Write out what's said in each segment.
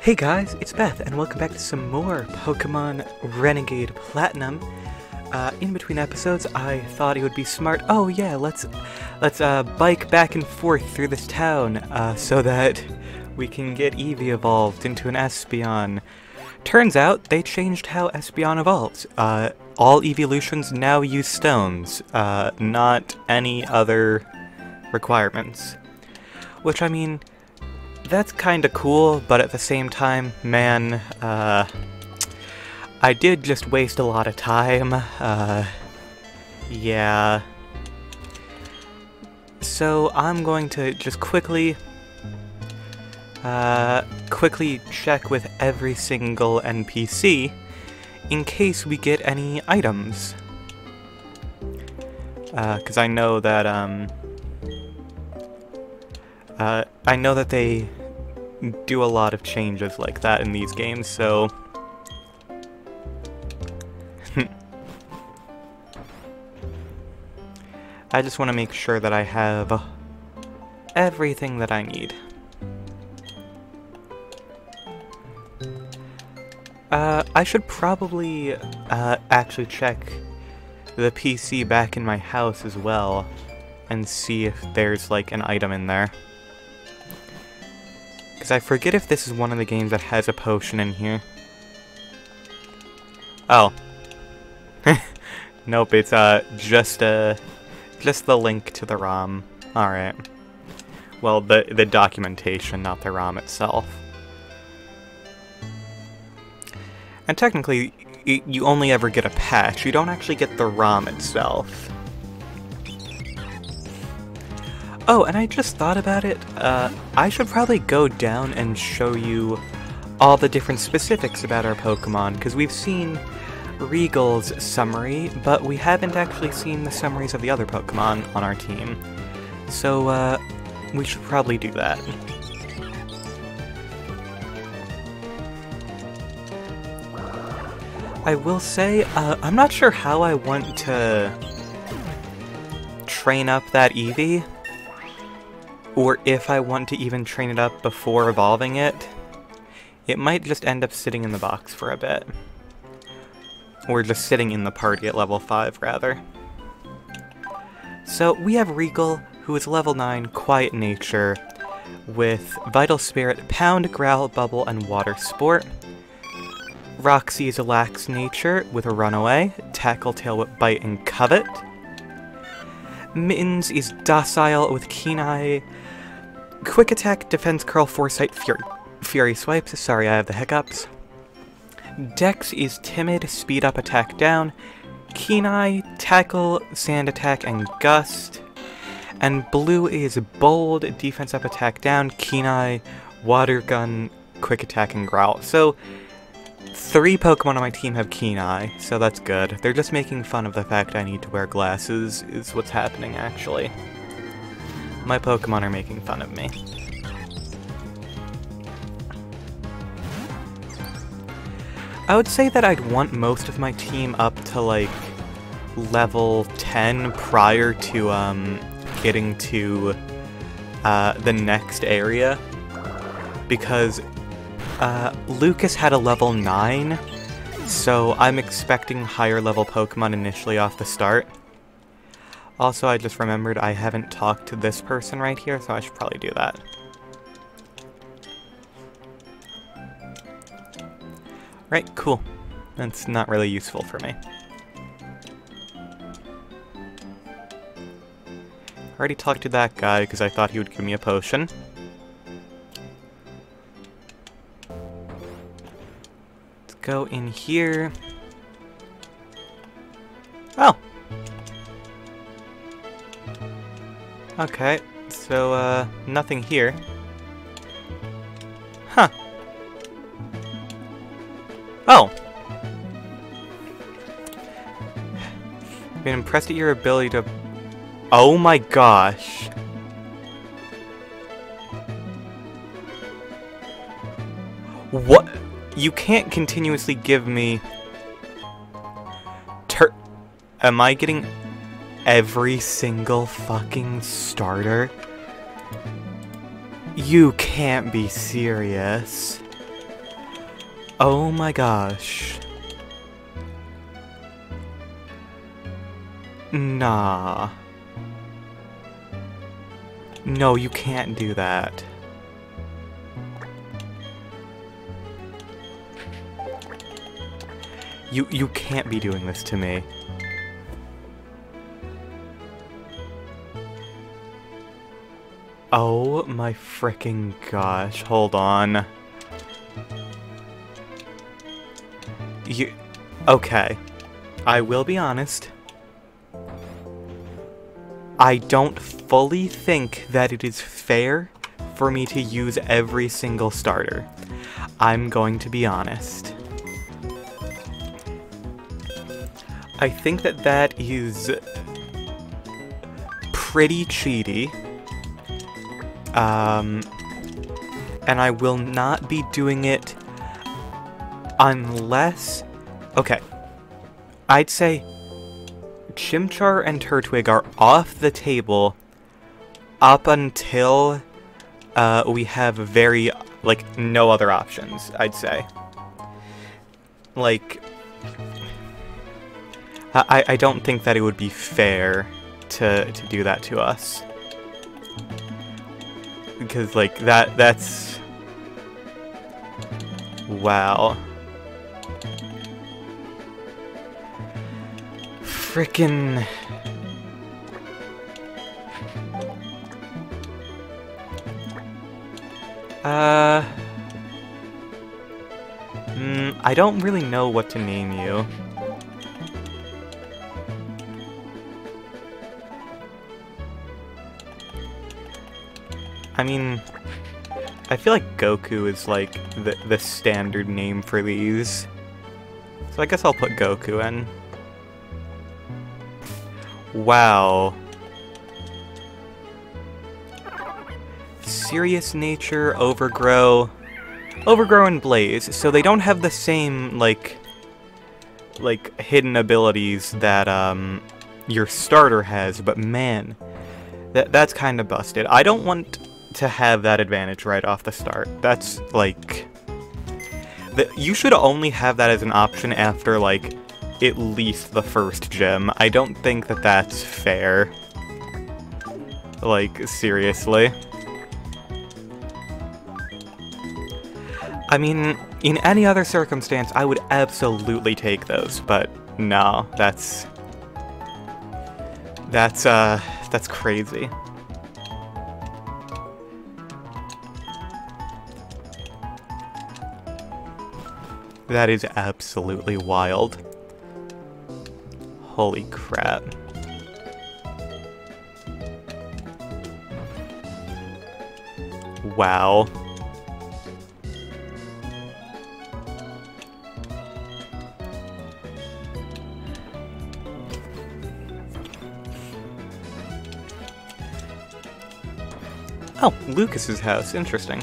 Hey guys, it's Beth, and welcome back to some more Pokemon Renegade Platinum. Uh, in between episodes, I thought it would be smart. Oh yeah, let's let's uh, bike back and forth through this town uh, so that we can get Eevee evolved into an Espeon. Turns out they changed how Espeon evolves. Uh, all evolutions now use stones, uh, not any other requirements. Which I mean, that's kind of cool, but at the same time, man, uh, I did just waste a lot of time. Uh, yeah. So I'm going to just quickly, uh, quickly check with every single NPC in case we get any items. Because I know that, um, uh, I know that they do a lot of changes like that in these games, so... I just want to make sure that I have everything that I need. Uh, I should probably uh, actually check the PC back in my house as well and see if there's like an item in there. Because I forget if this is one of the games that has a potion in here. Oh. nope, it's uh just uh just the link to the ROM. Alright. Well, the the documentation, not the ROM itself. And technically, you only ever get a patch. You don't actually get the ROM itself. Oh, and I just thought about it. Uh, I should probably go down and show you all the different specifics about our Pokemon, because we've seen Regal's summary, but we haven't actually seen the summaries of the other Pokemon on our team. So, uh, we should probably do that. I will say, uh, I'm not sure how I want to train up that Eevee, or if I want to even train it up before evolving it. It might just end up sitting in the box for a bit. Or just sitting in the party at level 5, rather. So, we have Regal, who is level 9, Quiet Nature, with Vital Spirit, Pound, Growl, Bubble, and Water Sport. Roxy is a lax nature with a runaway, tackle, tail whip, bite, and covet. Mittens is docile with keen eye, quick attack, defense, curl, foresight, fury, fury swipes. Sorry, I have the hiccups. Dex is timid, speed up, attack down, keen eye, tackle, sand attack, and gust. And blue is bold, defense up, attack down, keen eye, water gun, quick attack, and growl. So Three Pokemon on my team have Keen Eye, so that's good. They're just making fun of the fact I need to wear glasses, is what's happening, actually. My Pokemon are making fun of me. I would say that I'd want most of my team up to, like, level 10 prior to, um, getting to, uh, the next area. Because uh, Lucas had a level 9, so I'm expecting higher level Pokemon initially off the start. Also, I just remembered I haven't talked to this person right here, so I should probably do that. Right, cool. That's not really useful for me. already talked to that guy because I thought he would give me a potion. Let's go in here. Oh! Okay, so, uh, nothing here. Huh. Oh! I've been impressed at your ability to... Oh my gosh! What? You can't continuously give me... Tur... Am I getting every single fucking starter? You can't be serious. Oh my gosh. Nah. No, you can't do that. You you can't be doing this to me. Oh my freaking gosh, hold on. You... Okay. I will be honest. I don't fully think that it is fair for me to use every single starter. I'm going to be honest. I think that that is pretty cheaty. Um, and I will not be doing it unless... Okay. I'd say Chimchar and Turtwig are off the table up until uh, we have very, like, no other options, I'd say. Like, I, I don't think that it would be fair to, to do that to us. Because, like, that, that's... Wow. Frickin'... Uh... Mm, I don't really know what to name you. I mean, I feel like Goku is like the, the standard name for these. So I guess I'll put Goku in. Wow. Serious Nature, Overgrow. Overgrow and Blaze, so they don't have the same, like, like, hidden abilities that, um, your starter has, but man, that that's kind of busted. I don't want to have that advantage right off the start. That's, like... The, you should only have that as an option after, like, at least the first gym. I don't think that that's fair. Like, seriously. I mean, in any other circumstance, I would absolutely take those, but no, that's... That's, uh, that's crazy. That is absolutely wild. Holy crap. Wow. Oh, Lucas's house. Interesting.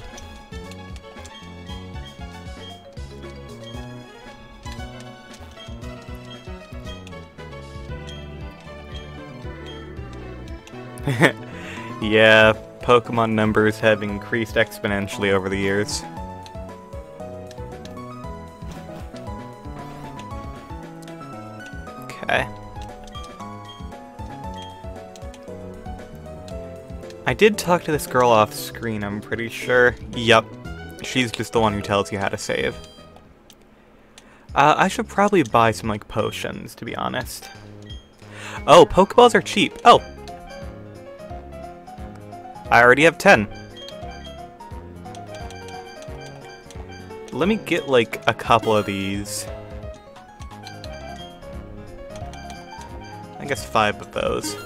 yeah, Pokemon numbers have increased exponentially over the years. Okay. I did talk to this girl off screen, I'm pretty sure. Yup, she's just the one who tells you how to save. Uh, I should probably buy some, like, potions, to be honest. Oh, Pokeballs are cheap. Oh, I already have 10. Let me get, like, a couple of these. I guess five of those.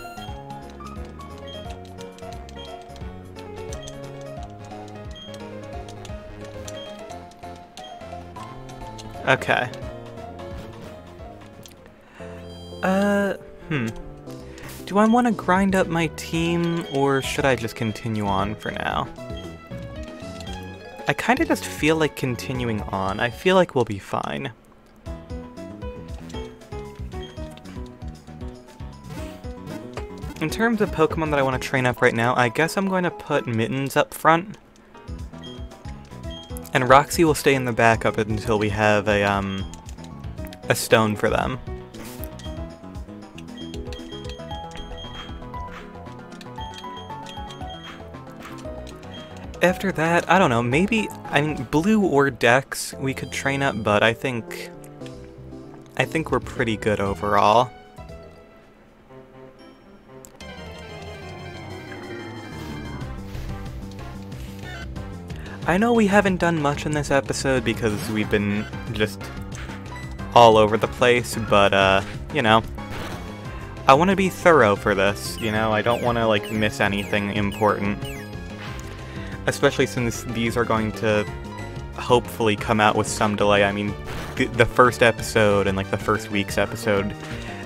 Okay. Do I want to grind up my team, or should I just continue on for now? I kind of just feel like continuing on. I feel like we'll be fine. In terms of Pokemon that I want to train up right now, I guess I'm going to put Mittens up front. And Roxy will stay in the back up until we have a, um, a stone for them. After that, I don't know, maybe, I mean, Blue or Dex we could train up, but I think, I think we're pretty good overall. I know we haven't done much in this episode because we've been just all over the place, but, uh, you know, I want to be thorough for this, you know? I don't want to, like, miss anything important. Especially since these are going to hopefully come out with some delay. I mean, th the first episode and, like, the first week's episode,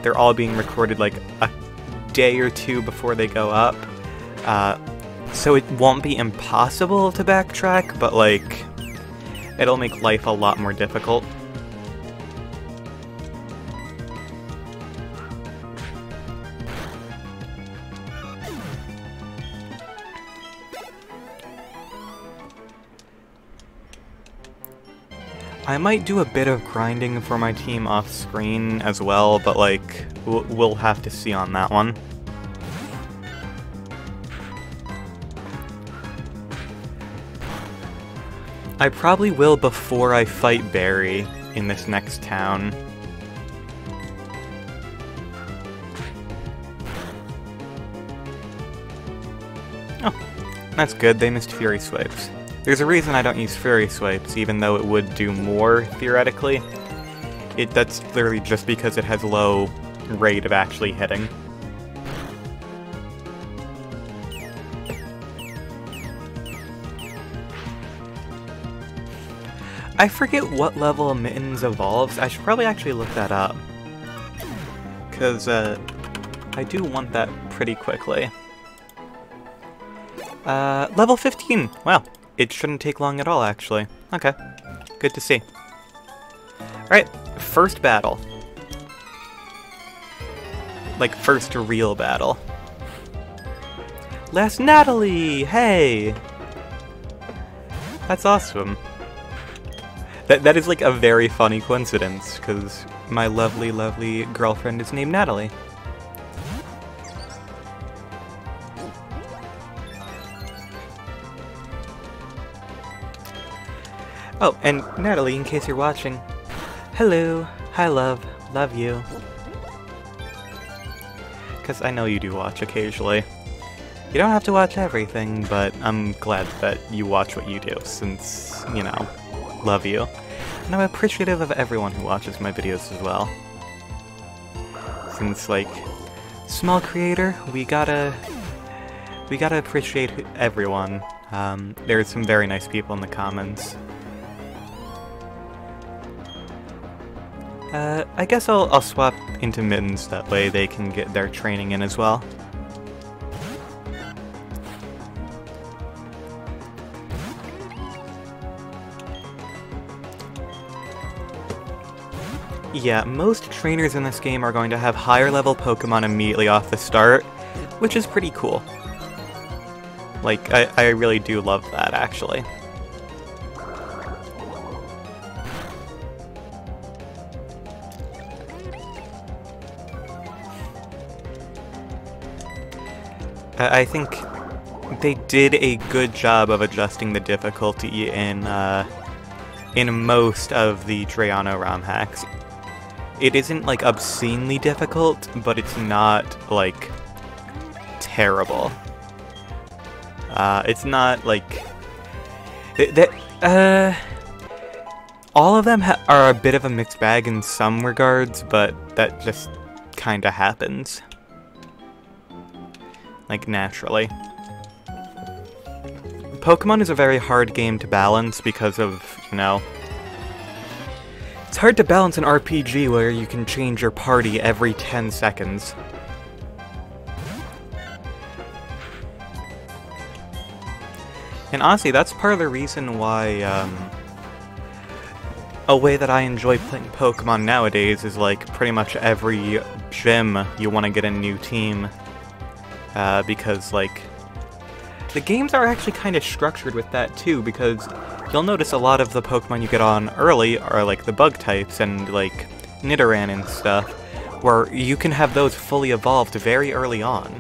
they're all being recorded, like, a day or two before they go up. Uh, so it won't be impossible to backtrack, but like, it'll make life a lot more difficult. I might do a bit of grinding for my team off screen as well, but like, we'll have to see on that one. I probably will before I fight Barry in this next town. Oh, that's good, they missed Fury Swipes. There's a reason I don't use Fury Swipes, even though it would do more, theoretically. It That's literally just because it has low rate of actually hitting. I forget what level Mittens evolves. I should probably actually look that up. Because, uh, I do want that pretty quickly. Uh, level 15! Wow, it shouldn't take long at all, actually. Okay, good to see. Alright, first battle. Like, first real battle. Lass Natalie! Hey! That's awesome. That, that is like a very funny coincidence, because my lovely, lovely girlfriend is named Natalie. Oh, and Natalie, in case you're watching, hello, hi love, love you. Because I know you do watch occasionally. You don't have to watch everything, but I'm glad that you watch what you do, since, you know, love you. And I'm appreciative of everyone who watches my videos as well. Since, like, small creator, we gotta... We gotta appreciate everyone. Um, there's some very nice people in the comments. Uh, I guess I'll, I'll swap into Mittens, that way they can get their training in as well. Yeah, most trainers in this game are going to have higher level Pokemon immediately off the start, which is pretty cool. Like, I, I really do love that, actually. I think they did a good job of adjusting the difficulty in uh, in most of the Drayano ROM hacks it isn't like obscenely difficult, but it's not like terrible. Uh, it's not like that. Uh, all of them are a bit of a mixed bag in some regards, but that just kind of happens, like naturally. Pokemon is a very hard game to balance because of, you know, it's hard to balance an RPG where you can change your party every 10 seconds. And honestly, that's part of the reason why, um, a way that I enjoy playing Pokemon nowadays is like pretty much every gym you want to get a new team. Uh, because like, the games are actually kind of structured with that too, because you'll notice a lot of the Pokemon you get on early are like the bug types and like Nidoran and stuff, where you can have those fully evolved very early on.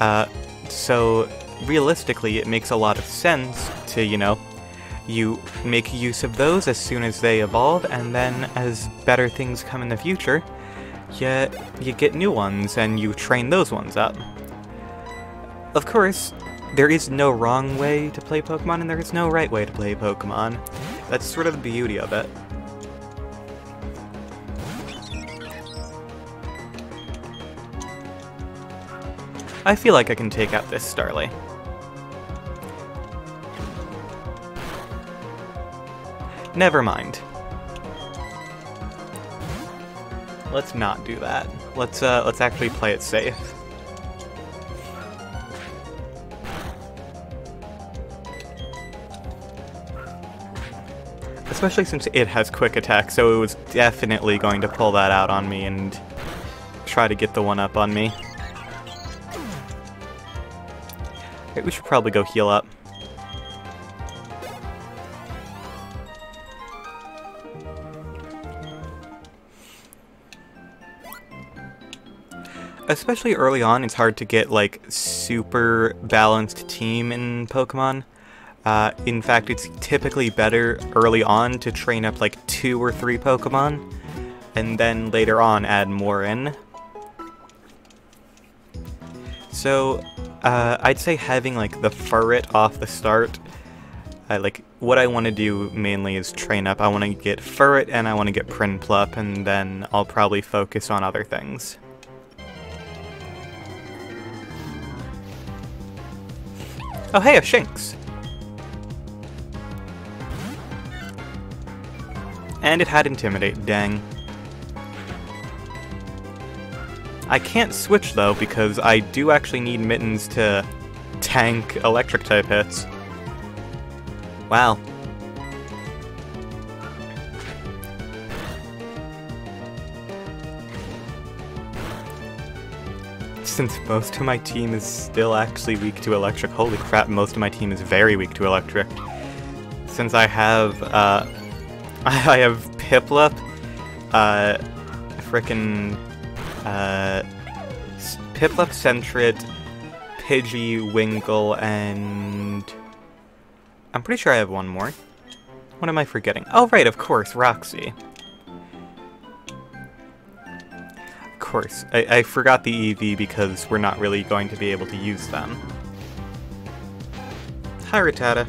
Uh, so realistically, it makes a lot of sense to, you know, you make use of those as soon as they evolve, and then as better things come in the future, you, you get new ones and you train those ones up. Of course, there is no wrong way to play Pokemon, and there is no right way to play Pokemon. That's sort of the beauty of it. I feel like I can take out this Starly. Never mind. Let's not do that. Let's uh, let's actually play it safe. Especially since it has quick attack, so it was definitely going to pull that out on me and try to get the one up on me. Okay, we should probably go heal up. Especially early on, it's hard to get, like, super balanced team in Pokemon. Uh, in fact, it's typically better early on to train up, like, two or three Pokemon, and then later on add more in. So, uh, I'd say having, like, the Furret off the start I like what I want to do mainly is train up. I want to get Furret and I want to get Prinplup, and then I'll probably focus on other things. Oh hey, a Shinx! And it had Intimidate, dang. I can't switch though, because I do actually need Mittens to tank electric type hits. Wow. Since most of my team is still actually weak to electric, holy crap, most of my team is very weak to electric. Since I have, uh, I have Piplup, uh, frickin', uh, Piplup, Sentret, Pidgey, Wingull, and I'm pretty sure I have one more. What am I forgetting? Oh, right, of course, Roxy. Of course. I, I forgot the Eevee because we're not really going to be able to use them. Hi, Rattata.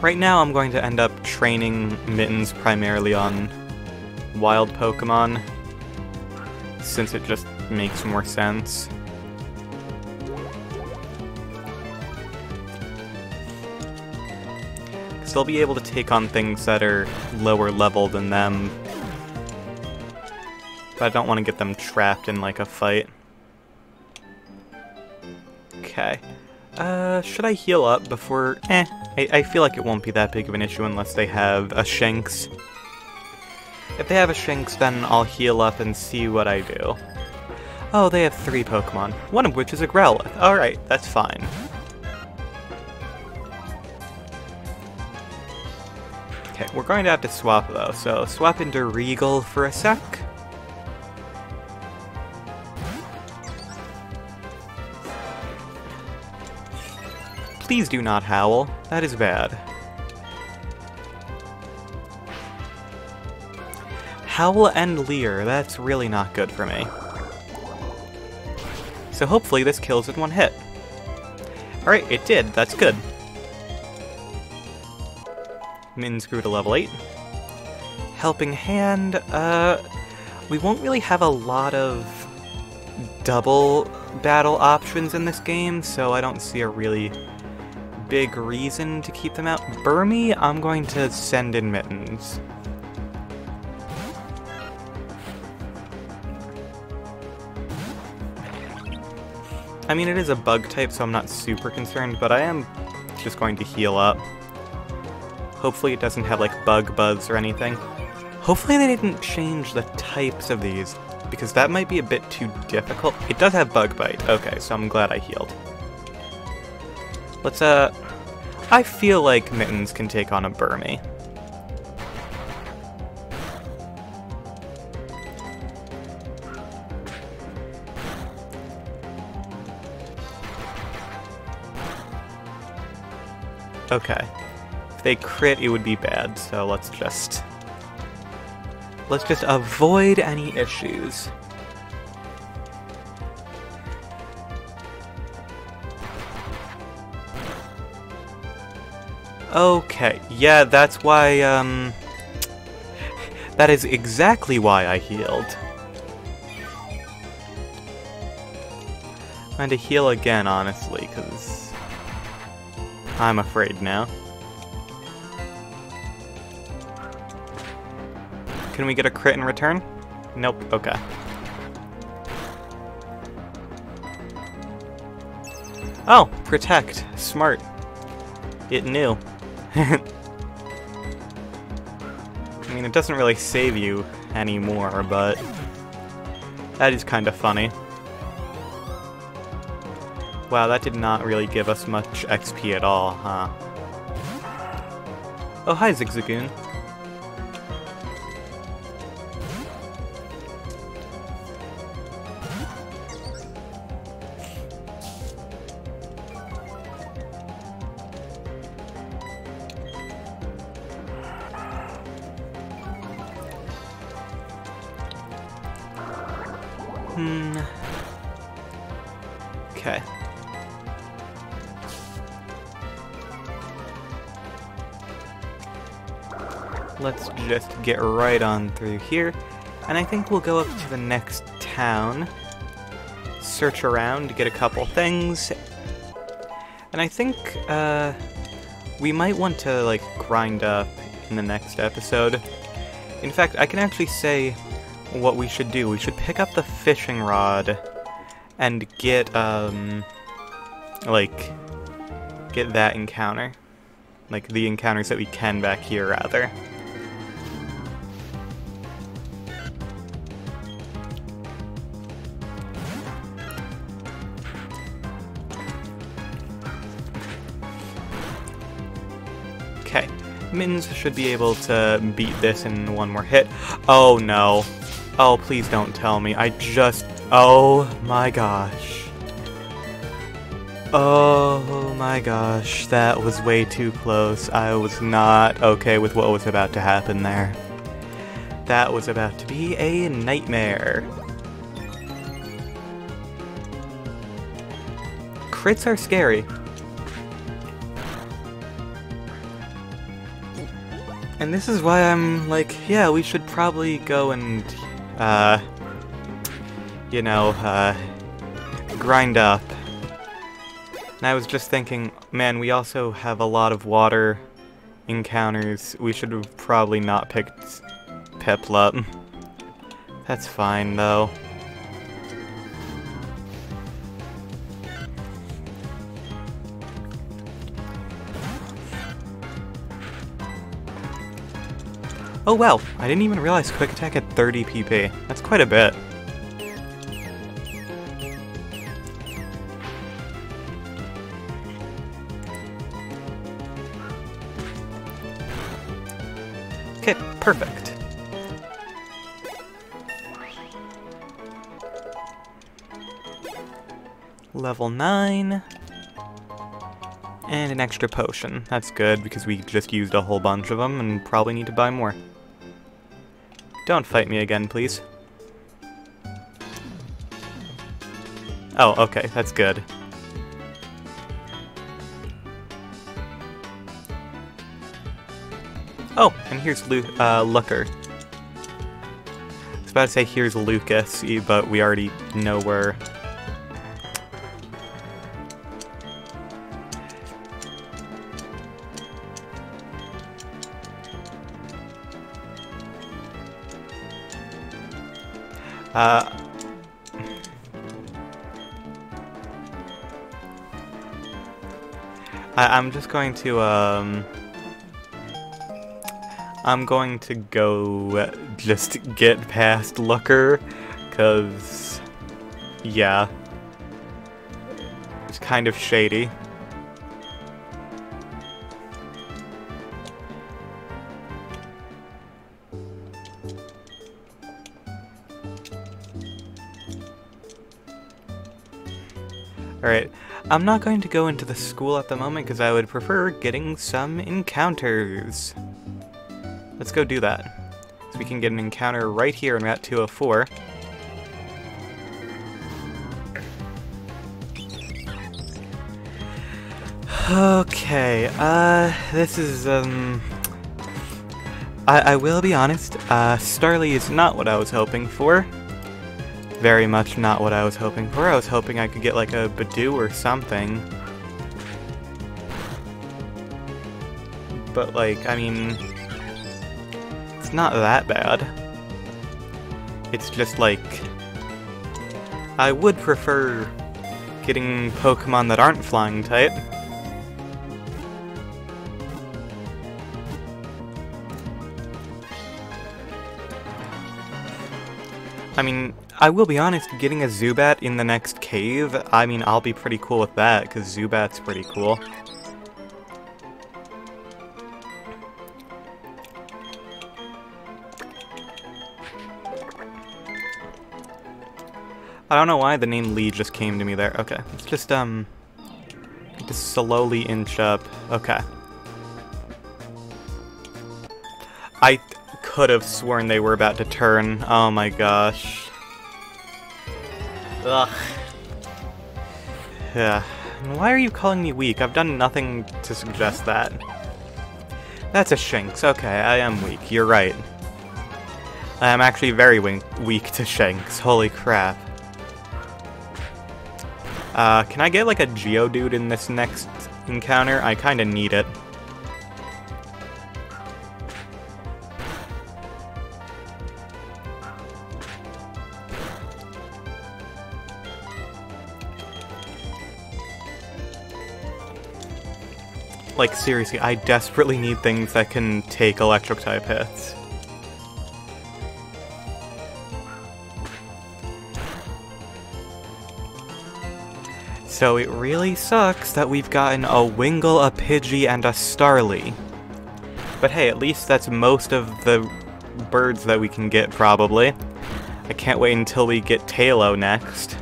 Right now I'm going to end up training Mittens primarily on wild Pokemon, since it just makes more sense. Because they'll be able to take on things that are lower level than them. But I don't want to get them trapped in like a fight. Okay. Uh, should I heal up before... Eh, I, I feel like it won't be that big of an issue unless they have a Shinx. If they have a Shinx, then I'll heal up and see what I do. Oh, they have three Pokemon, one of which is a Growlithe. Alright, that's fine. Okay, we're going to have to swap though, so swap into Regal for a sec. Please do not howl. That is bad. Howl and Leer, that's really not good for me. So hopefully this kills in one hit. Alright, it did. That's good. Mins grew to level 8. Helping Hand, uh... We won't really have a lot of double battle options in this game, so I don't see a really big reason to keep them out. Burmy, I'm going to send in Mittens. I mean, it is a bug type, so I'm not super concerned, but I am just going to heal up. Hopefully it doesn't have, like, bug buzz or anything. Hopefully they didn't change the types of these. because that might be a bit too difficult. It does have Bug Bite. Okay, so I'm glad I healed. Let's, uh... I feel like Mittens can take on a Burmy. Okay. If they crit, it would be bad, so let's just... Let's just avoid any issues. Okay, yeah, that's why, um... That is exactly why I healed. I'm going to heal again, honestly, because... I'm afraid now. Can we get a crit in return? Nope, okay. Oh, protect. Smart. It knew. I mean, it doesn't really save you anymore, but that is kind of funny. Wow, that did not really give us much XP at all, huh? Oh, hi, Zigzagoon. Hmm. Okay. Let's just get right on through here. And I think we'll go up to the next town, search around, get a couple things. And I think uh, we might want to like grind up in the next episode. In fact, I can actually say what we should do. We should pick up the fishing rod and get, um, like, get that encounter. Like, the encounters that we can back here, rather. Okay, Mittens should be able to beat this in one more hit. Oh no. Oh, please don't tell me. I just... Oh my gosh. Oh my gosh, that was way too close. I was not okay with what was about to happen there. That was about to be a nightmare. Crits are scary. And this is why I'm like, yeah, we should probably go and uh, you know, uh, grind up. And I was just thinking, man, we also have a lot of water encounters. We should have probably not picked Piplup. That's fine, though. Oh well, I didn't even realize Quick Attack had 30 PP. That's quite a bit. Okay, perfect. Level 9. And an extra potion. That's good, because we just used a whole bunch of them and probably need to buy more. Don't fight me again, please. Oh, okay, that's good. Oh, and here's Lu uh, Looker. I was about to say here's Lucas, but we already know where Uh, I, am just going to, um... I'm going to go just get past Looker, Because, yeah. It's kind of shady. I'm not going to go into the school at the moment because I would prefer getting some encounters. Let's go do that. So we can get an encounter right here in Route 204. Okay, uh, this is, um... I, I will be honest, uh, Starly is not what I was hoping for very much not what I was hoping for. I was hoping I could get like a Budew or something. But like, I mean, it's not that bad. It's just like, I would prefer getting Pokemon that aren't flying type. I mean, I will be honest, getting a Zubat in the next cave, I mean, I'll be pretty cool with that, because Zubat's pretty cool. I don't know why the name Lee just came to me there. Okay, let's just, um, just slowly inch up. Okay. I could have sworn they were about to turn. Oh my gosh. Ugh. Yeah. Why are you calling me weak? I've done nothing to suggest that. That's a Shinx. Okay, I am weak. You're right. I am actually very weak to Shinx. Holy crap. Uh, can I get like a Geodude in this next encounter? I kinda need it. Like, seriously, I desperately need things that can take electric type hits. So it really sucks that we've gotten a Wingull, a Pidgey, and a Starly. But hey, at least that's most of the birds that we can get, probably. I can't wait until we get Taillow next.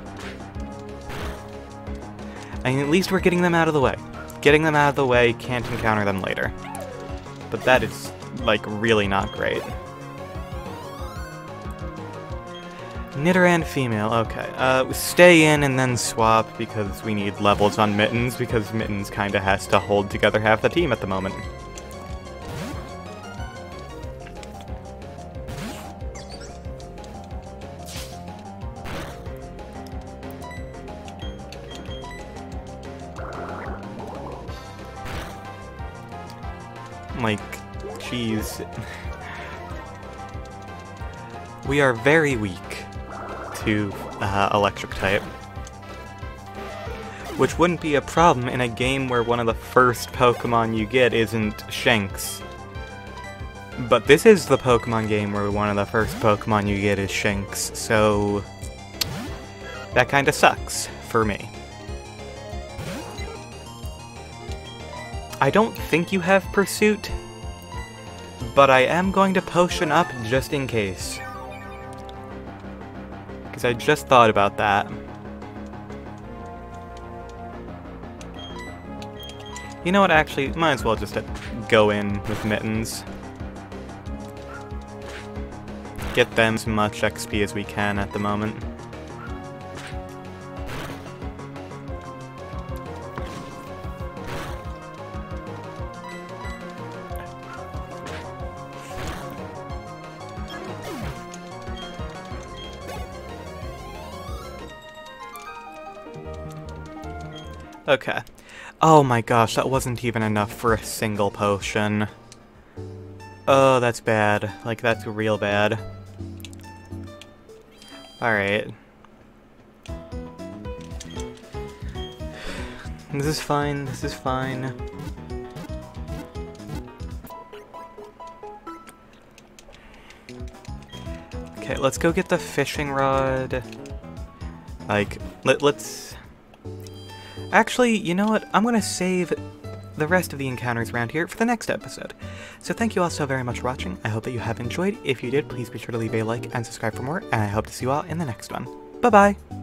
And at least we're getting them out of the way. Getting them out of the way, can't encounter them later. But that is, like, really not great. Nidoran female, okay. Uh, stay in and then swap because we need levels on Mittens because Mittens kinda has to hold together half the team at the moment. Like, jeez. we are very weak to uh, electric type. Which wouldn't be a problem in a game where one of the first Pokemon you get isn't Shinx. But this is the Pokemon game where one of the first Pokemon you get is Shinx, so... That kinda sucks, for me. I don't think you have Pursuit, but I am going to potion up just in case. Because I just thought about that. You know what, actually, might as well just uh, go in with Mittens. Get them as much XP as we can at the moment. Okay. Oh my gosh, that wasn't even enough for a single potion. Oh, that's bad. Like, that's real bad. Alright. This is fine, this is fine. Okay, let's go get the fishing rod. Like, let, let's... Actually, you know what? I'm gonna save the rest of the encounters around here for the next episode. So thank you all so very much for watching. I hope that you have enjoyed. If you did, please be sure to leave a like and subscribe for more, and I hope to see you all in the next one. Bye-bye!